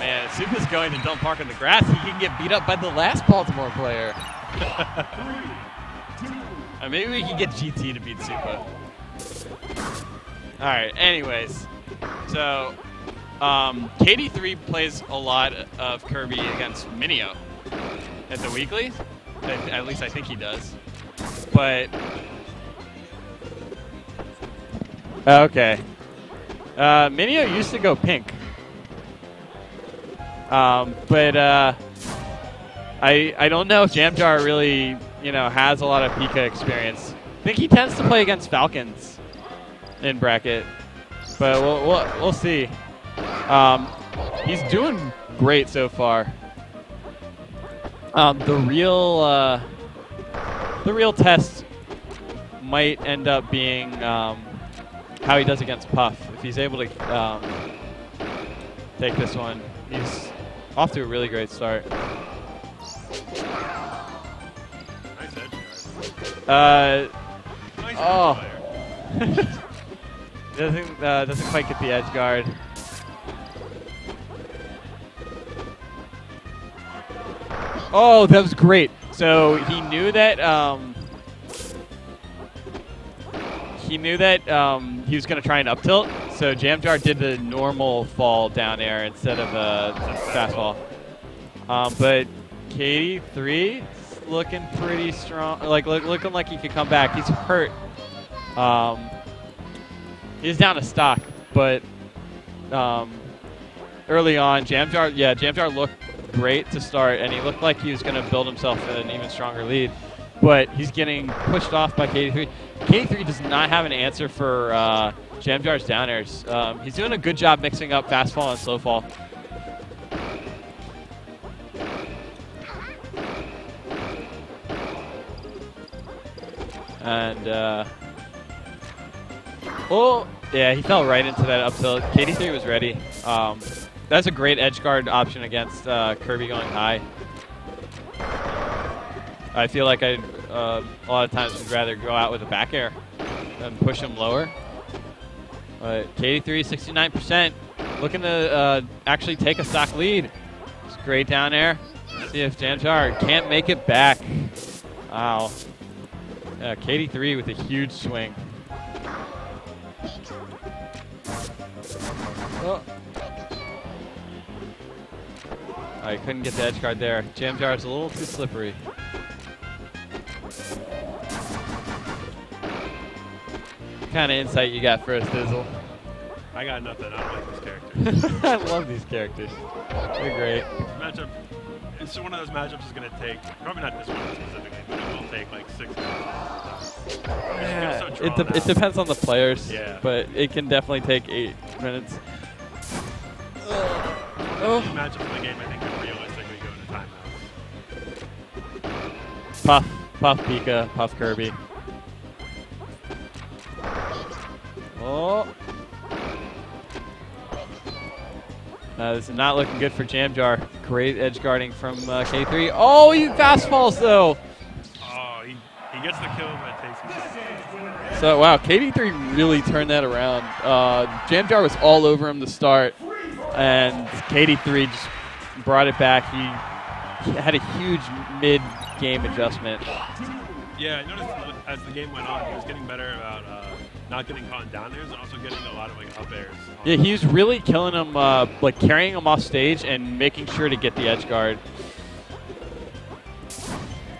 man, if Supa's going to don't park on the grass, he can get beat up by the last Baltimore player. Uh, maybe we can get GT to beat Supa. All right. Anyways, so um, KD3 plays a lot of Kirby against Minio at the weekly. At at least I think he does. But okay, uh, Minio used to go pink. Um, but uh, I I don't know if Jamjar really you know has a lot of Pika experience. I think he tends to play against Falcons in bracket, but we'll we'll, we'll see. Um, he's doing great so far. Um, the real uh, the real test might end up being um, how he does against Puff. If he's able to um, take this one, he's off to a really great start. Uh, Nice Oh. doesn't uh, doesn't quite get the edge guard. Oh, that was great. So he knew that um, he knew that um, he was going to try and up tilt. So Jamjar did the normal fall down air instead of a fastball. Um, but Katie three looking pretty strong. Like look, looking like he could come back. He's hurt. Um, he's down to stock, but um, early on, Jamjar, yeah, Jamjar looked great to start, and he looked like he was going to build himself an even stronger lead. But he's getting pushed off by KD3. KD3 does not have an answer for uh, Jamjar's down airs. Um, he's doing a good job mixing up fast fastball and slow fall. And uh, oh, yeah, he fell right into that up tilt. KD3 was ready. Um, that's a great edge guard option against uh, Kirby going high. I feel like I uh, a lot of times would rather go out with a back air than push him lower. But KD3 69%, looking to uh, actually take a stock lead. It's great down air. See if Jamjar can't make it back. Wow. Yeah, KD3 with a huge swing. Oh. I couldn't get the edge guard there. Jamjar's a little too slippery. What kind of insight you got for us, Dizzle? I got nothing. I don't like this character. I love these characters. They're great. matchup. It's one of those matchups is going to take probably not this one specifically, but it will take like six minutes. Yeah, so it, de- it depends on the players, Yeah. but it can definitely take eight minutes. These Oh. matchups in the game, I think, could realistically go to timeouts. Puff, Puff Pika, Puff Kirby. Oh. Uh, this is not looking good for Jamjar. Great edge guarding from uh, K3. Oh, he fastballs though. Oh, he, he gets the kill, but it takes him. So wow, KD3 really turned that around. Uh, Jamjar was all over him to start, and KD3 just brought it back. He, he had a huge mid-game adjustment. Yeah, I noticed as the game went on, he was getting better about uh, not getting caught down airs and also getting a lot of like up airs. Yeah, he was really killing him, uh, like carrying him off stage and making sure to get the edge guard.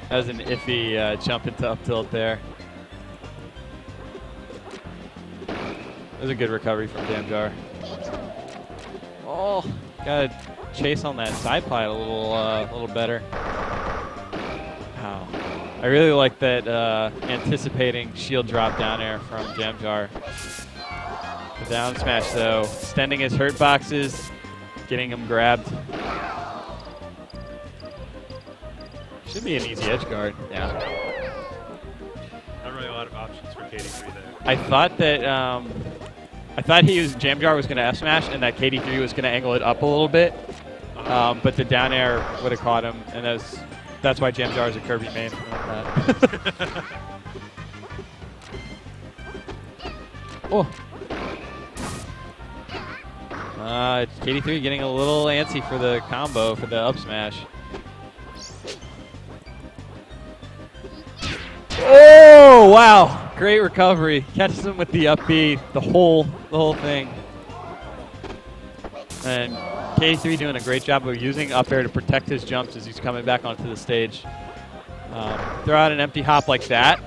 That was an iffy uh, jump into up tilt there. That was a good recovery from Jamjar. Oh, gotta chase on that side ply a little, uh, a little better. I really like that uh, anticipating shield drop down air from Jamjar. The down smash though, extending his hurt boxes, getting him grabbed. Should be an easy edge guard. Yeah. Not really a lot of options for KD3 there. I thought that um, I thought he was Jamjar was going to F smash and that KD3 was going to angle it up a little bit, um, but the down air would have caught him, and that's that's why Jam Jar is a Kirby main. Oh. Uh, KD3 getting a little antsy for the combo for the up smash. Oh wow! Great recovery. Catches him with the up B, the whole the whole thing. And KD3 doing a great job of using up air to protect his jumps as he's coming back onto the stage. Um, throw out an empty hop like that,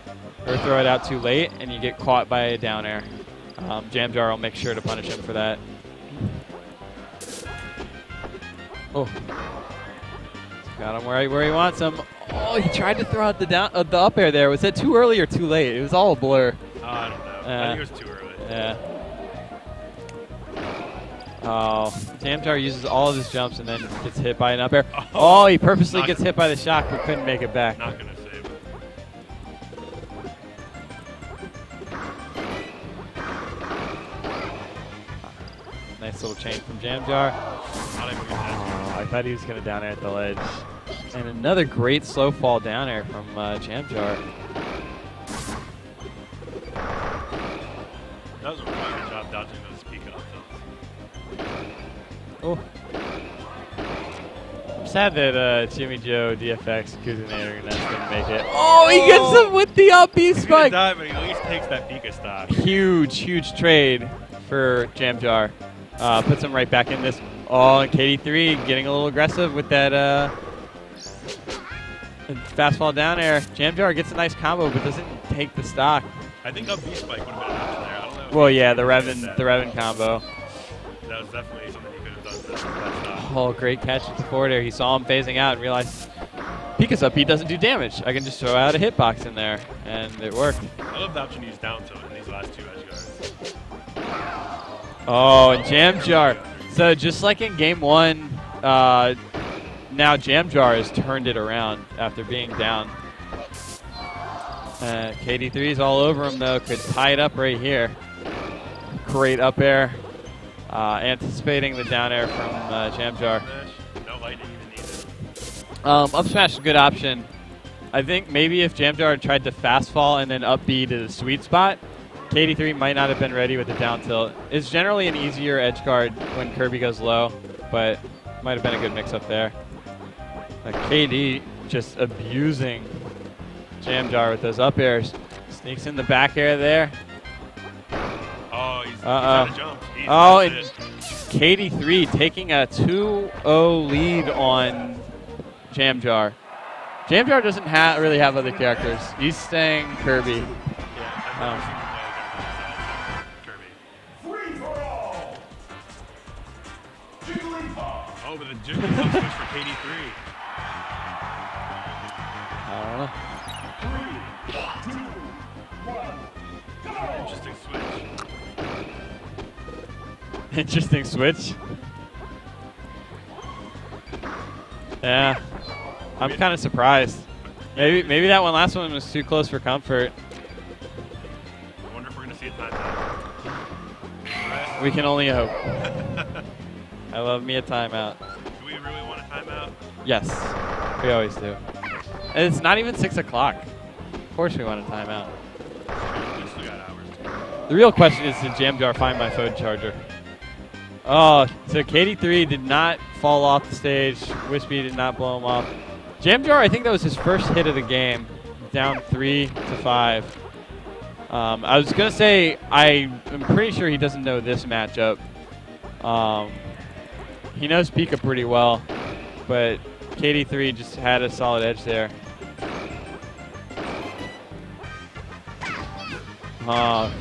or throw it out too late, and you get caught by a down air. Um, Jamjar will make sure to punish him for that. Oh, got him where he, where he wants him. Oh, he tried to throw out the down uh, the up air there. Was that too early or too late? It was all a blur. Oh, I don't know. Uh, I think it was too early. Yeah. Oh, Jamjar uses all of his jumps and then gets hit by an up air. Oh, Oh, he purposely gets hit by the shock but couldn't make it back. Not gonna save it. Nice little chain from Jamjar. Gonna Oh, I thought he was going to down air at the ledge. And another great slow fall down air from uh, Jamjar. That was a really good job dodging those peak up tilts. Oh. I'm sad that uh, Jimmy Joe, DFX, Kuzunator, and going to make it. Oh, he gets him with the up B He's gonna spike. die, but he at least takes that Pika stock. Huge, huge trade for Jamjar. Uh, puts him right back in this. Oh, and KD3 getting a little aggressive with that uh, fast fall down air. Jamjar gets a nice combo, but doesn't take the stock. I think up B spike would have been an option there. I don't know. Well, yeah, the did Revan, the Revan combo. That was definitely something he could have done. Oh, great catch at the forward air. He saw him phasing out and realized Pika's up. He doesn't do damage. I can just throw out a hitbox in there, and it worked. I love the option he's down tilt in these last two edge guards. Oh, and Jam Jar. So just like in game one, uh, now Jam Jar has turned it around after being down. Uh, KD3 is all over him though. Could tie it up right here. Great up air. Uh, anticipating the down air from uh, Jam Jar. Smash, no lightning even needed. Um, up smash is a good option. I think maybe if Jamjar tried to fast fall and then up B to the sweet spot, KD3 might not have been ready with the down tilt. It's generally an easier edge guard when Kirby goes low, but might have been a good mix up there. KD just abusing Jamjar with those up airs. Sneaks in the back air there. Oh, he's, he's Uh-oh. out of jump. He's Oh, and. KD3 taking a 2-0 lead on Jamjar. Jamjar doesn't ha- really have other characters. He's staying Kirby. Yeah, Oh. seen him play a character besides Kirby. Free for all. Jigglypuff. Oh, but the Jigglypuff switch for KD3. I don't know. Three, two, one, go. Interesting switch. Interesting switch. Yeah. I'm kind of surprised. Maybe maybe that one last one was too close for comfort. I wonder if we're gonna see a timeout. Alright. We can only hope. I love me a timeout. Do we really want a timeout? Yes, we always do. And it's not even 6 o'clock. Of course we want a timeout. We still got hours. The real question is, did Jamjar find my phone charger? Oh, so KD3 did not fall off the stage. Wispy did not blow him off. Jamjar, I think that was his first hit of the game, down three to five. Um, I was gonna say I am pretty sure he doesn't know this matchup. Um, he knows Pika pretty well, but KD3 just had a solid edge there. Oh,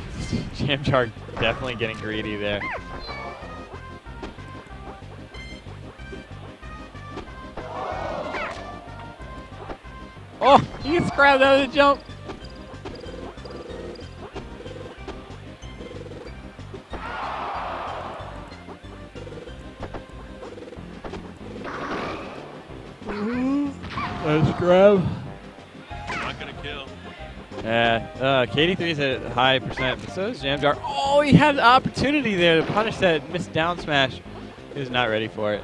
Jamjar definitely getting greedy there. Oh, he gets grabbed out of the jump. Nice grab. Not gonna kill. Yeah, uh, KD3's at high percent, but so is Jamjar. Oh, he had the opportunity there to punish that missed down smash. He was not ready for it.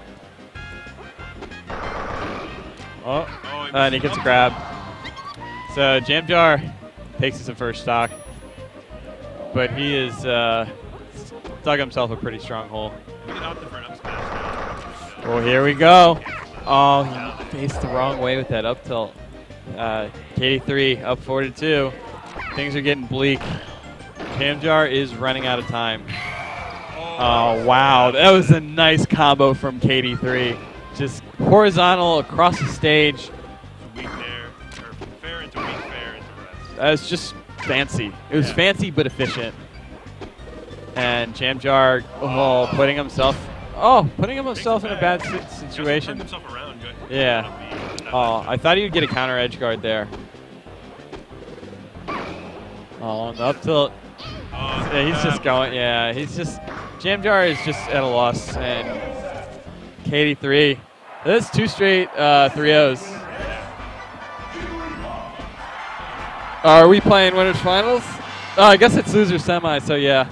Oh, Oh, he uh, and he gets a up. grab. So Jamjar takes his first stock, but he is uh, dug himself a pretty strong hole. Well, here we go. Oh, he faced the wrong way with that up tilt. Uh, KD3 up 4 to 2. Things are getting bleak. Jamjar is running out of time. Oh, wow. That was a nice combo from KD3. Just horizontal across the stage. That was just fancy. It was Yeah. fancy but efficient. And Jamjar, oh, putting himself, oh, putting himself in a bad si- situation. turned himself around good. Yeah. Oh, I thought he would get a counter edge guard there. Oh, on the up tilt. Oh, Yeah, he's uh, just going. Yeah, he's just. Jamjar is just at a loss. And KD3. That's two straight uh, 3 Are we playing winners finals? Oh, I guess it's loser semi, so yeah.